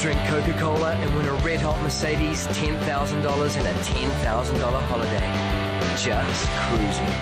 Drink Coca-Cola and win a red hot Mercedes, $10,000 and a $10,000 holiday. Just cruising.